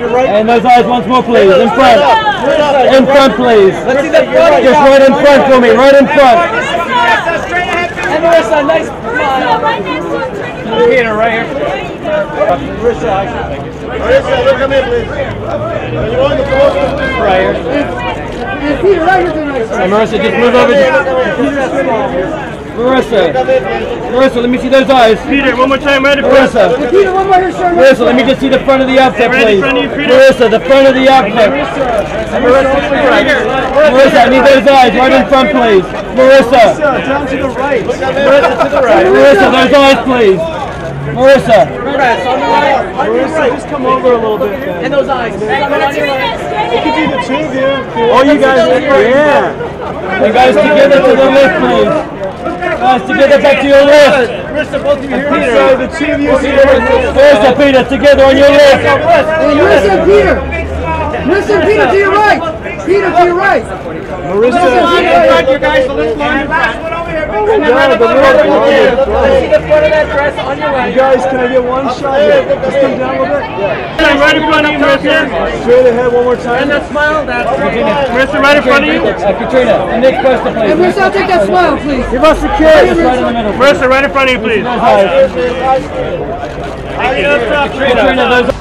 And those eyes once more, please. In front. In front, please. Let's see the front. Just right in front for me. Right in front. And Marisa, nice smile. Right next to him, turn it right here. Marisa, look come in, please. Are you on the phone? Right here. Peter, right here tonight. Hey, Marisa, just move over. Marisa. Marisa, let me see those eyes. Peter, one more time, right in front. Marisa. Peter, one more here, sir. Marisa, let me just see the front of the outfit, right in please. front of you, Peter. Marisa, the front of the outfit. Marisa, Marisa, I need those eyes right in front, please. Marisa. Down to the right. Marisa, to the right. Marisa, those eyes, please. Marisa. Press on the right. Marisa, just come over a little bit. then. And those eyes. Right, Katrina, straight It could be the two of you. All you guys, yeah. You guys together to the left, please. Guys, together back to your left. Marisa, both of you here. Sorry, the two of you. Marisa, Peter, together on your left. Hey, Marisa and Peter. Marisa and Peter to your right. Peter to your right. Marisa. you guys, so let's line in front. Yeah, the little Let's see the front of that dress on your right. You guys, can I get one shot here? Just come down a little bit. Yeah. Right in front of you, Marisa. Straight ahead one more time. And that smile, that's Marisa, right in front of you. Uh, Katrina, and Nick Cuesta, Hey, please. Marisa, I'll take that smile, please. Give us a kiss. Right in the middle. Marisa, right in front of you, please. Those eyes. Katrina, those